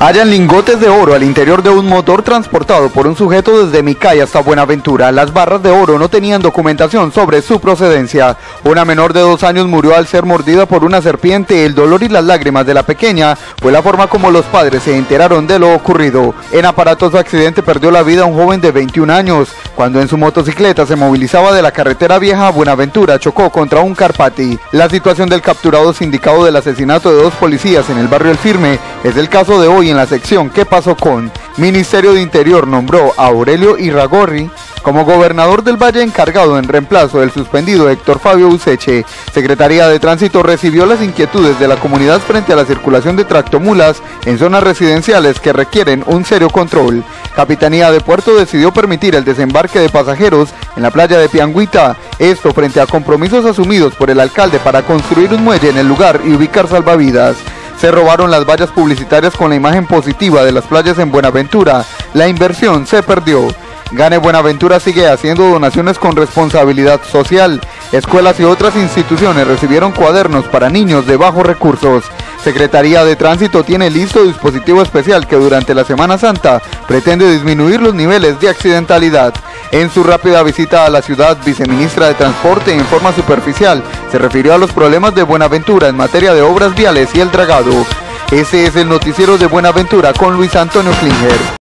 Hallan lingotes de oro al interior de un motor transportado por un sujeto desde Micay hasta Buenaventura. Las barras de oro no tenían documentación sobre su procedencia. Una menor de dos años murió al ser mordida por una serpiente. El dolor y las lágrimas de la pequeña fue la forma como los padres se enteraron de lo ocurrido. En aparatoso accidente perdió la vida un joven de 21 años cuando en su motocicleta se movilizaba de la carretera vieja a Buenaventura chocó contra un Carpati. La situación del capturado sindicado del asesinato de dos policías en el barrio El Firme es el caso de hoy en la sección ¿Qué pasó con? Ministerio de Interior nombró a Aurelio Irragorri como gobernador del Valle encargado en reemplazo del suspendido Héctor Fabio Useche. Secretaría de Tránsito recibió las inquietudes de la comunidad frente a la circulación de tractomulas en zonas residenciales que requieren un serio control. Capitanía de Puerto decidió permitir el desembarque de pasajeros en la playa de Pianguita, esto frente a compromisos asumidos por el alcalde para construir un muelle en el lugar y ubicar salvavidas. Se robaron las vallas publicitarias con la imagen positiva de las playas en Buenaventura. La inversión se perdió. Gane Buenaventura sigue haciendo donaciones con responsabilidad social. Escuelas y otras instituciones recibieron cuadernos para niños de bajos recursos. Secretaría de Tránsito tiene listo dispositivo especial que durante la Semana Santa pretende disminuir los niveles de accidentalidad. En su rápida visita a la ciudad, viceministra de Transporte en forma superficial se refirió a los problemas de Buenaventura en materia de obras viales y el dragado. Ese es el noticiero de Buenaventura con Luis Antonio Klinger.